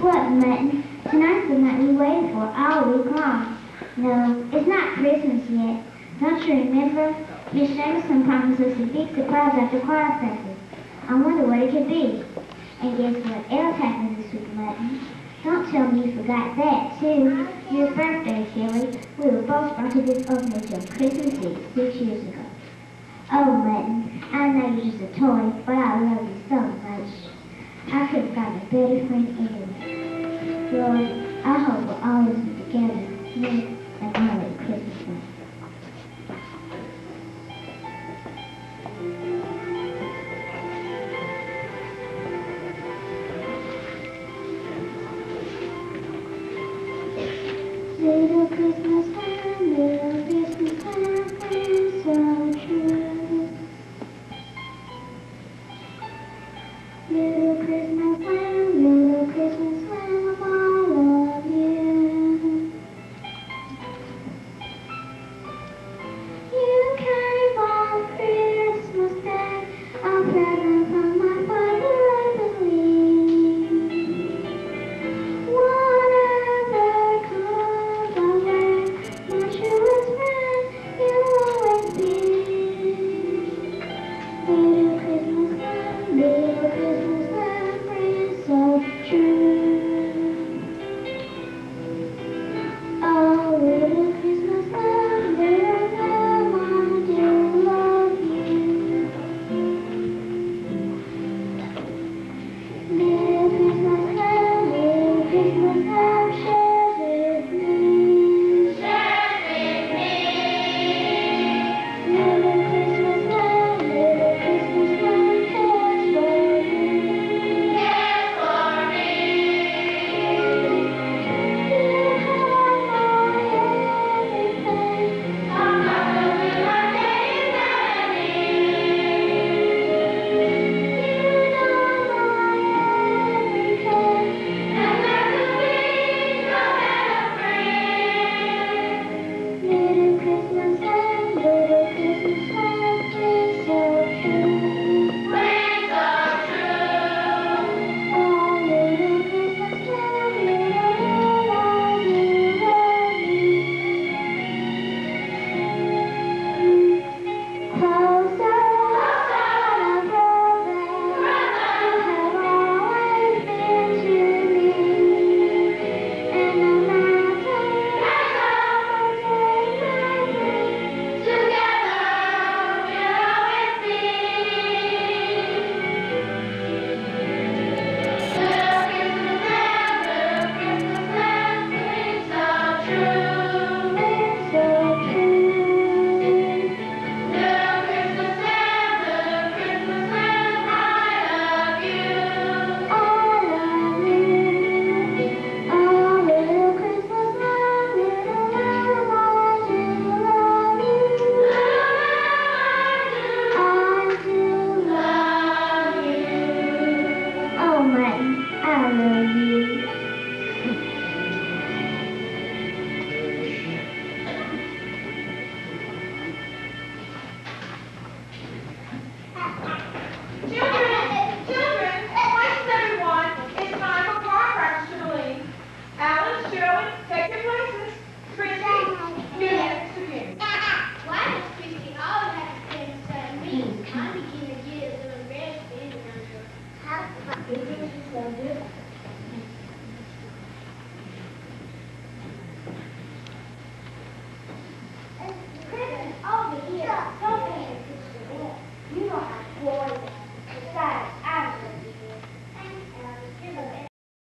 what, Mutton? Tonight's the night we waited for all week long. No, it's not Christmas yet. Don't you remember? Miss Jameson promised us a big surprise after choir practice. I wonder what it could be. And guess what else happened this week, Mutton? Don't tell me you forgot that, too. Your birthday, Kelly. We were both brought to this orphanage on Christmas Eve six years ago. Oh, Mutton, I know you're just a toy, but I love you so much. I could have gotten a better friend anyway. I hope we'll always be together, Christmas night. Little Christmas time,